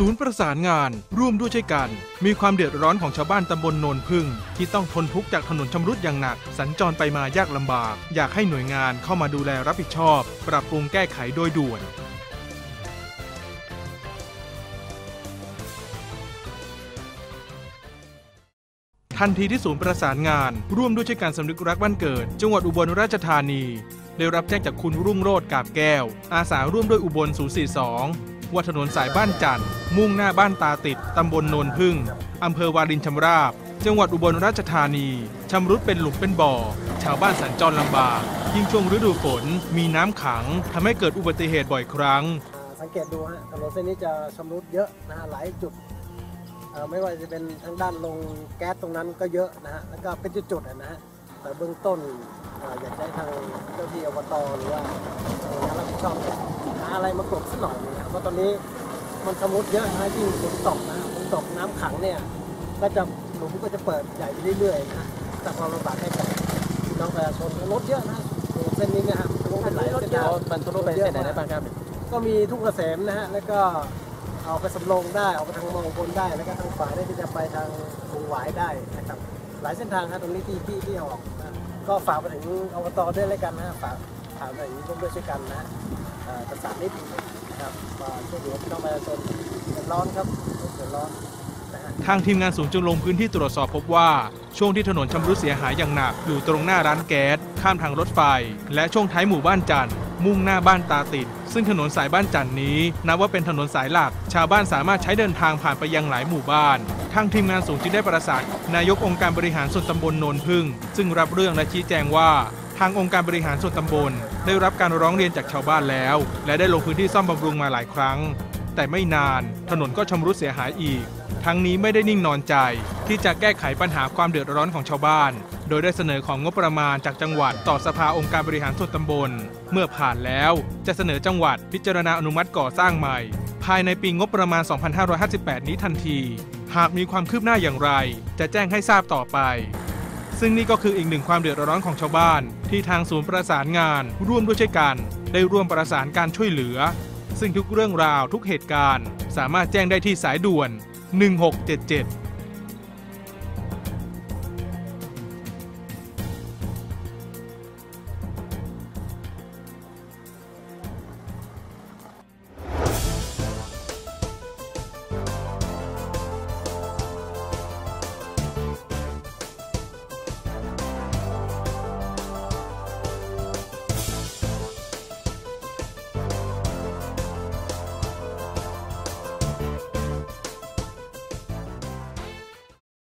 ศูนย์ประสานงาน ร่วมด้วยช่วยกัน มีความเดือดร้อนของชาวบ้านตำบลโนนพึ่ง ที่ต้องทนทุกข์จากถนนชำรุดอย่างหนัก สัญจรไปมายากลำบาก อยากให้หน่วยงานเข้ามาดูแลรับผิดชอบ ปรับปรุงแก้ไขโดยด่วนทันทีที่ศูนย์ประสานงาน ร่วมด้วยช่วยการสำนึกรักบ้านเกิด จังหวัดอุบลราชธานี ได้รับแจ้งจากคุณรุ่งโรจน์กาบแก้ว อาสาร่วมด้วยอุบล 042 ว่าถนนสายบ้านจันทร์มุ่งหน้าบ้านตาติดตำบลโนนพึ่งอำเภอวารินชำราบ จังหวัดอุบลราชธานีชำรุดเป็นหลุมเป็นบ่อ ชาวบ้านสัญจรลำบาก ยิ่งช่วงฤดูฝน มีน้ำขังทำให้เกิดอุบัติเหตุบ่อยครั้ง สังเกตดูฮะถนนเส้นนี้จะชำรุดเยอะนะฮะหลายจุดไม่ว่าจะเป็นทางด้านลงแก๊สตรงนั้นก็เยอะนะฮะแล้วก็เป็นจุดๆนะฮะแต่เบื้องต้นออยากให้ทางเจ้าที่อบตหรือว่าหน่วยงานรับผิดชอบ หาอะไรมากลบสักหน่อยนึงนะครับเพราะตอนนี้มันชำรุดเยอะนะยิ่งฝนตกนะฝนตกน้ำขังเนี่ยก็จะหลุมก็จะเปิดใหญ่ไปเรื่อยๆนะฮะสร้างความลำบากให้กับพี่น้องประชาชนรถเยอะนะเส้นนี้นะครับรถเป็นหลายเส้นทางมันทะลุไปเส้นไหนได้บ้างครับก็มีทุกเกษมนะฮะแล้วก็เอาไปสำโรงได้เอาไปทางมองบนได้ แล้วก็ทางฝ่ายได้ที่จะไปทางวงหวายได้นะครับหลายเส้นทางครับตรงนี้ที่ที่ที่เอาออกนะก็ฝากไปถึงอบตด้วยแล้วกันนะฮะฝากถามไปถึงร่วมด้วยช่วยกันนะฮะเอ่อ ประสานนิดนะครับว่าช่วยเหลือพี่น้องประชาชนเดือดร้อนครับเดือดร้อนทางทีมงานศูนย์จึงลงพื้นที่ตรวจสอบพบว่า ช่วงที่ถนนชำรุดเสียหายอย่างหนัก อยู่ตรงหน้าร้านแก๊ส ข้ามทางรถไฟ และช่วงท้ายหมู่บ้านจันทร์มุ่งหน้าบ้านตาติด ซึ่งถนนสายบ้านจันทร์นี้ นับว่าเป็นถนนสายหลัก ชาวบ้านสามารถใช้เดินทางผ่านไปยังหลายหมู่บ้าน ทางทีมงานศูนย์จึงได้ประสานนายกองค์การบริหารส่วนตำบลโนนพึ่ง ซึ่งรับเรื่องและชี้แจงว่า ทางองค์การบริหารส่วนตำบล ได้รับการร้องเรียนจากชาวบ้านแล้ว และได้ลงพื้นที่ซ่อมบำรุงมาหลายครั้ง แต่ไม่นาน ถนนก็ชำรุดเสียหายอีก ทั้งนี้ไม่ได้นิ่งนอนใจ ที่จะแก้ไขปัญหาความเดือดร้อนของชาวบ้าน โดยได้เสนอของงบประมาณจากจังหวัดต่อสภาองค์การบริหารส่วนตำบล เมื่อผ่านแล้ว จะเสนอจังหวัดพิจารณาอนุมัติก่อสร้างใหม่ ภายในปีงบประมาณ 2558 นี้ทันที หากมีความคืบหน้าอย่างไร จะแจ้งให้ทราบต่อไป ซึ่งนี่ก็คืออีกหนึ่งความเดือดร้อนของชาวบ้าน ที่ทางศูนย์ประสานงาน ร่วมด้วยช่วยกัน ได้ร่วมประสานการช่วยเหลือ ซึ่งทุกเรื่องราวทุกเหตุการณ์ สามารถแจ้งได้ที่สายด่วน 1677